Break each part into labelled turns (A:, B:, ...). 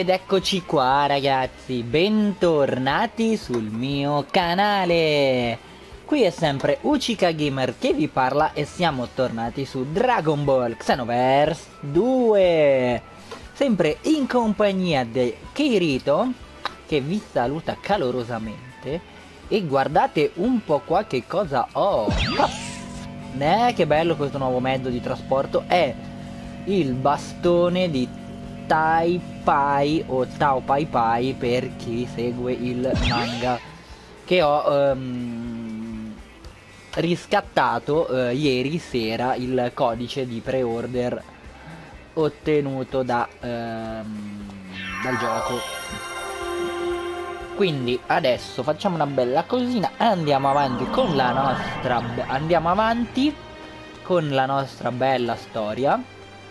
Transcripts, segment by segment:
A: Ed eccoci qua ragazzi, bentornati sul mio canale. Qui è sempre Uchika Gamer che vi parla e siamo tornati su Dragon Ball Xenoverse 2 Sempre in compagnia di Kirito che vi saluta calorosamente. E guardate un po' qua che cosa ho. Eh, che bello questo nuovo mezzo di trasporto. È il bastone di Tai Pai o Tao Pai Pai per chi segue il manga che ho um, riscattato uh, ieri sera il codice di pre-order ottenuto da, um, dal gioco. Quindi adesso facciamo una bella cosina andiamo avanti con la nostra andiamo avanti con la nostra bella storia.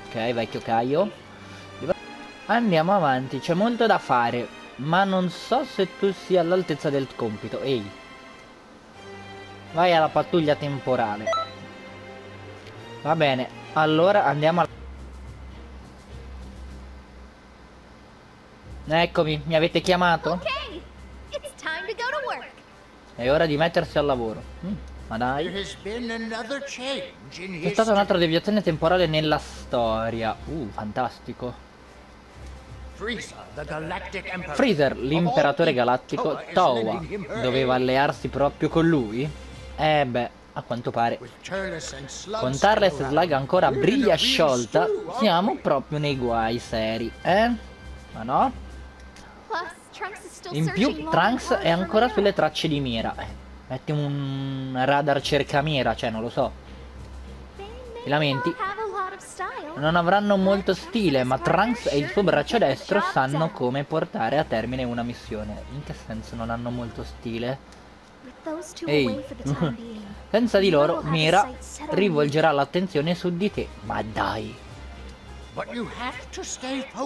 A: Ok vecchio Caio Andiamo avanti, c'è molto da fare, ma non so se tu sia all'altezza del compito. Ehi. Vai alla pattuglia temporale. Va bene, allora andiamo a... Eccomi, mi avete chiamato? È ora di mettersi al lavoro. Mm, ma dai. C'è stata un'altra deviazione temporale nella storia. Uh, fantastico. Freezer, l'imperatore galattico, Towa, doveva allearsi proprio con lui? Eh beh, a quanto pare. Con Tarles e Slag ancora briglia sciolta, siamo proprio nei guai seri, eh? Ma no? In più, Trunks è ancora sulle tracce di Mira. Eh, metti un radar cercamira, cioè non lo so. Ti lamenti? Non avranno molto stile, ma Trunks e il suo braccio destro sanno come portare a termine una missione. In che senso non hanno molto stile? Ehi, senza di loro Mira rivolgerà l'attenzione su di te. Ma dai!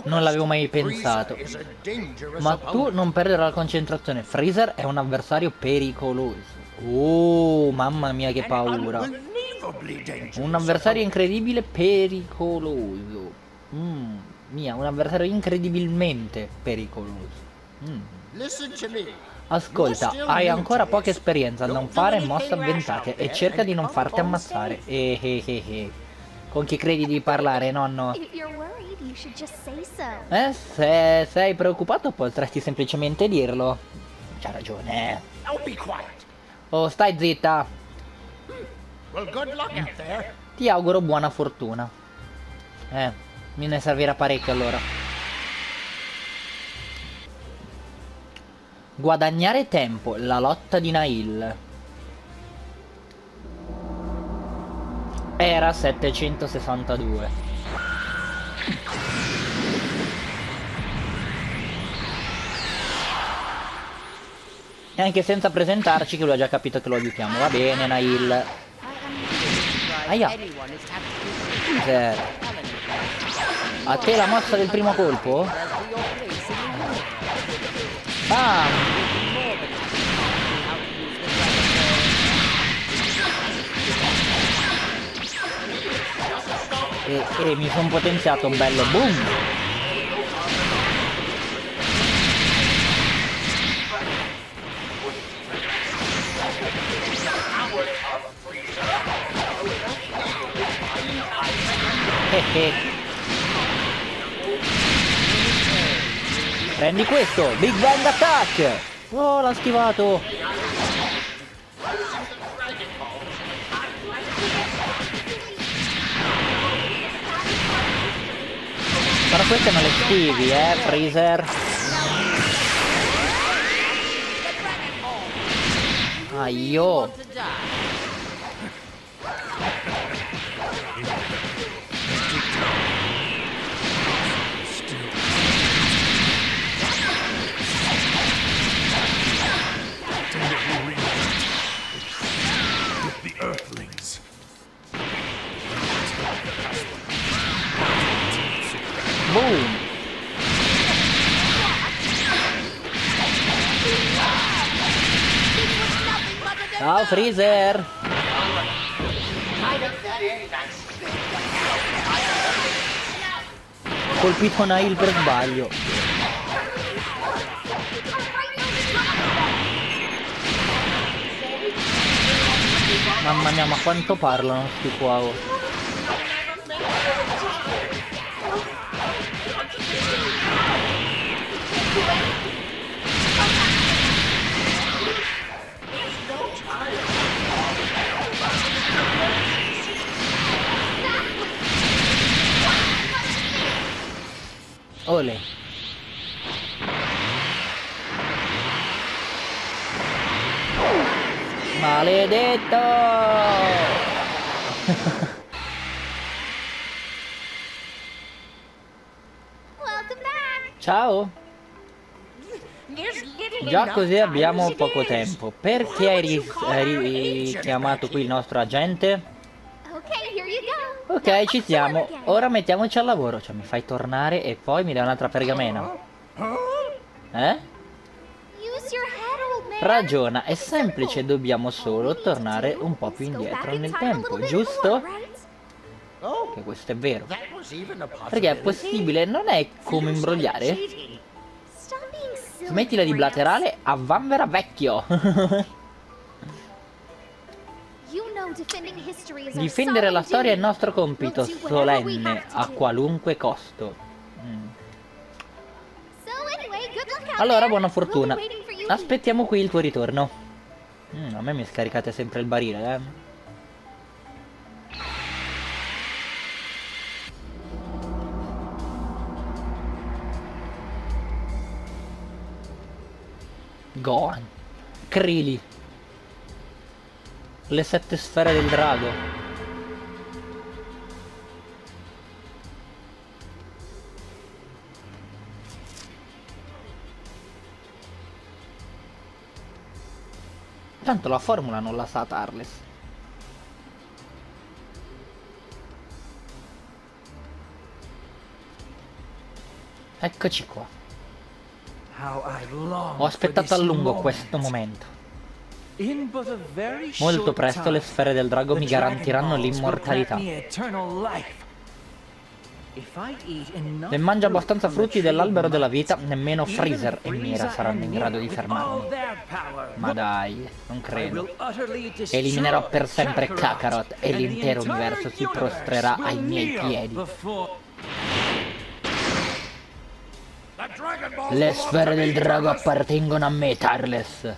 A: Non l'avevo mai pensato. Ma tu non perderai la concentrazione. Freezer è un avversario pericoloso. Oh, mamma mia che paura. Un avversario incredibile pericoloso. Mm, mia, un avversario incredibilmente pericoloso. Mm. Ascolta, hai ancora poca esperienza, non fare mosse avventate e cerca di non farti ammazzare. Eh, eh, eh, eh. Con chi credi di parlare, nonno? Eh, se sei preoccupato potresti semplicemente dirlo. C'ha ragione. Oh, stai zitta. Ti auguro buona fortuna. Eh, me ne servirà parecchio allora. Guadagnare tempo, la lotta di Nail. Era 762. E anche senza presentarci che lui ha già capito che lo aiutiamo. Va bene, Nail. Aia. Cos'è? A te la mossa del primo colpo? Bam! E, e mi sono potenziato un bello boom! Prendi questo, Big Bang Attack! Oh, l'ha schivato! Però queste non le schivi, eh, Freezer. Aio! freezer! Colpito Nail per sbaglio. Mamma mia, ma quanto parlano sti qua. Oh. Ole. Maledetto! Ciao! Già così abbiamo poco tempo. Perché hai richiamato qui il nostro agente? Ok, ci siamo. Ora mettiamoci al lavoro. Cioè, mi fai tornare e poi mi dai un'altra pergamena. Eh? Ragiona, è semplice, dobbiamo solo tornare un po' più indietro nel tempo, giusto? Che questo è vero. Perché è possibile, non è come imbrogliare? Smettila di blaterare a vanvera vecchio. Difendere la storia è il nostro compito solenne a qualunque costo. Mm. Allora, buona fortuna. Aspettiamo qui il tuo ritorno. Mm, a me mi scaricate sempre il barile, eh. Gohan. Krili. Le sette sfere del drago. Tanto la formula non la sa Tarles. Eccoci qua. Ho aspettato a lungo questo momento.
B: Molto presto le sfere del drago mi garantiranno l'immortalità.
A: Se mangio abbastanza frutti dell'albero della vita, nemmeno Freezer e Mira saranno in grado di fermarmi. Ma dai, non credo. Eliminerò per sempre Kakarot e l'intero universo si prostrerà ai miei piedi. Le sfere del drago appartengono a me, Tarles.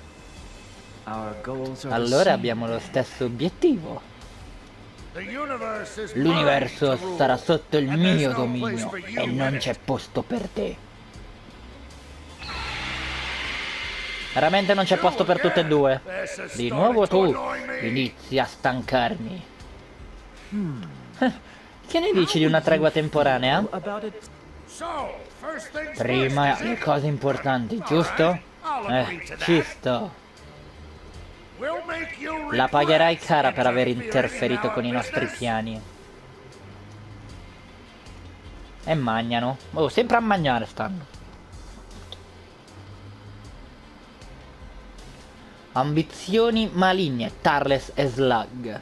A: Allora abbiamo lo stesso obiettivo. L'universo sarà sotto il mio dominio e non c'è posto per te. Veramente non c'è posto per tutte e due. Di nuovo tu inizi a stancarmi. Che ne dici di una tregua temporanea? Prima le cose importanti, giusto? Eh, ci sto. La pagherai cara per aver interferito con i nostri piani. E mangiano. Oh, sempre a mangiare stanno. Ambizioni maligne, Tarles e Slug.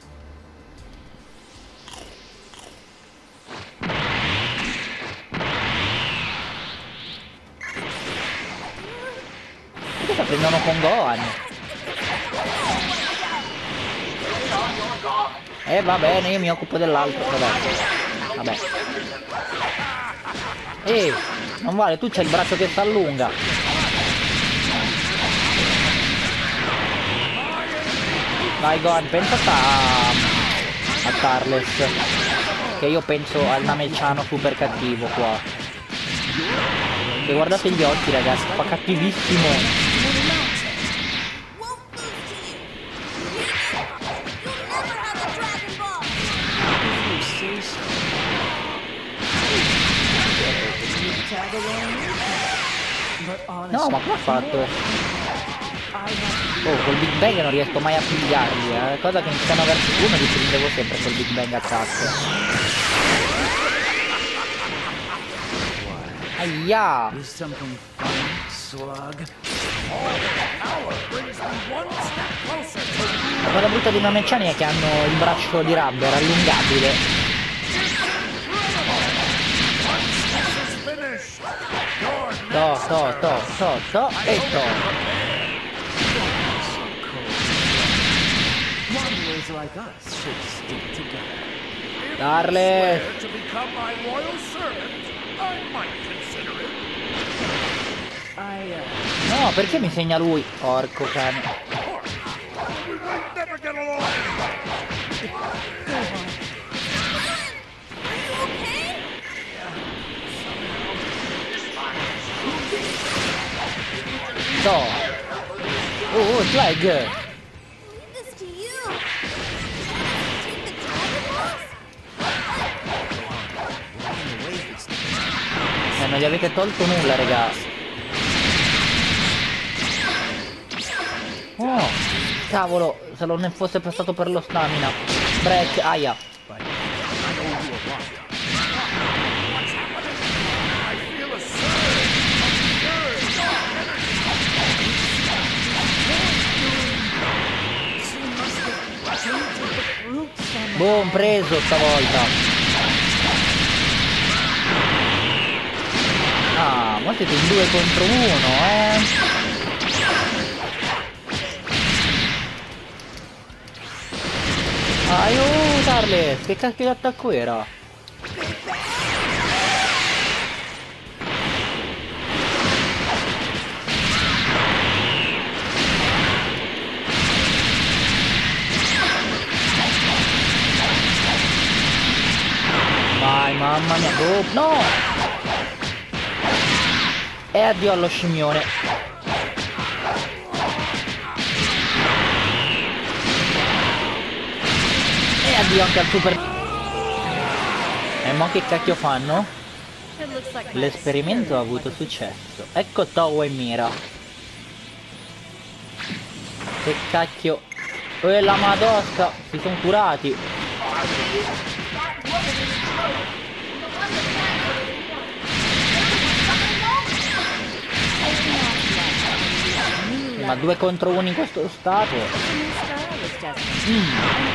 A: Cosa prendono con Gohan? Eh va bene, io mi occupo dell'altro, vabbè. Vabbè. Ehi, non vale, tu c'hai il braccio che si allunga. Vai Gohan, pensa a, a Tarles. Che io penso al Namelciano super cattivo qua. Che guardate gli occhi ragazzi, fa cattivissimo. No, ma come ha fatto? Oh, col Big Bang non riesco mai a pigliarli, eh. Cosa che in Xeno vs 1 li prendevo sempre col Big Bang attack. Aia! La cosa brutta di Mamecciani è che hanno il braccio di rubber allungabile. To, to, to, to, to e to. Darle! No, perché mi segna lui? Porco cane. No. Oh, oh,
C: Dragon Balls?
A: Eh, non gli avete tolto nulla, raga. Oh, cavolo, se non fosse passato per lo stamina. Break, aia. Boom, preso stavolta. Ah, ma siete in due contro uno, eh. Aiutarle! Che cacchio di attacco era? Mamma mia. Oh, no! E addio allo scimmione. E addio anche al super... E mo che cacchio fanno? L'esperimento ha avuto successo. Ecco Towo e Mira. Che cacchio. E la madosca, si sono curati. Ma due contro uno in questo stato? Mm.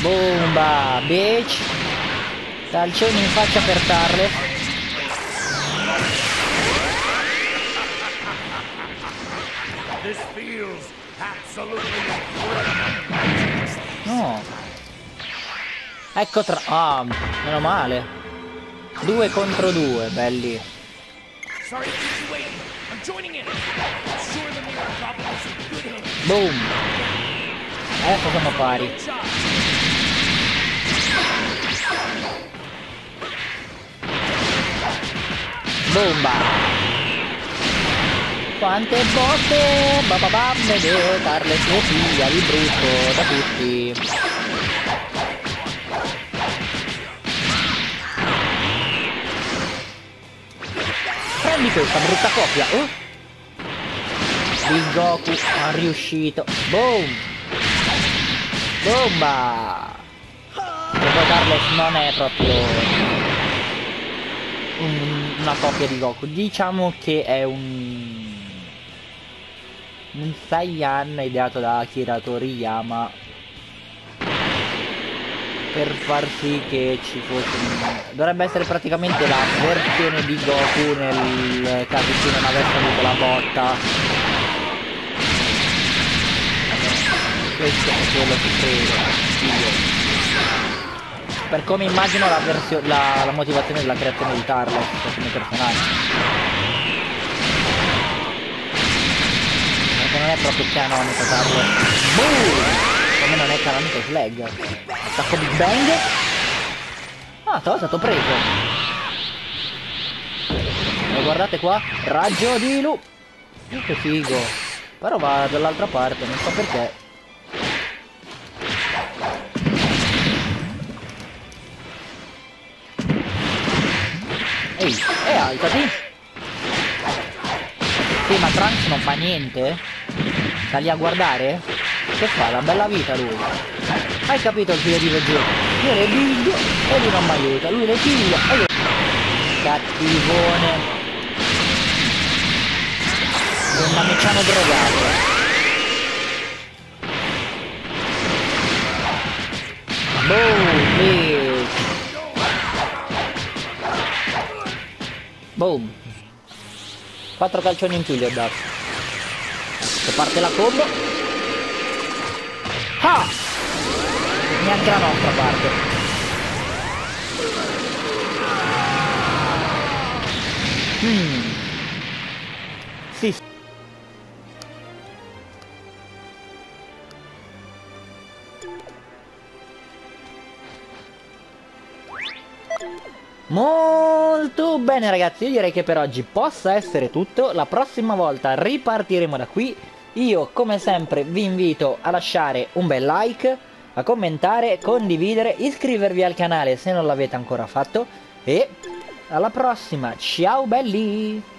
A: Bomba, bitch. Calcioni in faccia per Tarle. No. Ecco tra... Ah, meno male. Due contro due, belli. Boom. Ecco siamo pari.
D: Good job.
A: Bomba. Quante botte! Bababam, vede, Tarle sua figlia di brutto da tutti. Prendi questa brutta coppia. Oh. Il Goku ha riuscito. Boom! Bomba! Poi Carlos non è proprio un- una coppia di Goku. Diciamo che è un un Saiyan ideato da Akira Toriyama per far sì che ci fosse un... dovrebbe essere praticamente la versione di Goku nel caso in cui non avesse avuto la botta. Questo è quello che credo io. Per come immagino la, la, la motivazione della creazione di Tarles come personaggio è proprio canonico Tarles Boom! come non è canonico Slag attacco Big Bang. Ah l'altro è stato preso. E guardate qua? Raggio di Lu. Che figo. Però va dall'altra parte non so perché. Ehi, e alzati! Sì, ma Trunks non fa niente? Sta lì a guardare? Che fa? La bella vita lui. Hai capito il figlio di Veggio? Io le biglio e lui non mi aiuta. Lui le piglia e lui... Cattivone. Un mamicciano drogato. Boom, bitch. Boom. Quattro calcioni in più gli ho dato. Ecco, parte la combo. Ah! Neanche la nostra parte. Sì. sì. Molto bene ragazzi, io direi che per oggi possa essere tutto, la prossima volta ripartiremo da qui, io come sempre vi invito a lasciare un bel like, a commentare, condividere, iscrivervi al canale se non l'avete ancora fatto e alla prossima, ciao belli!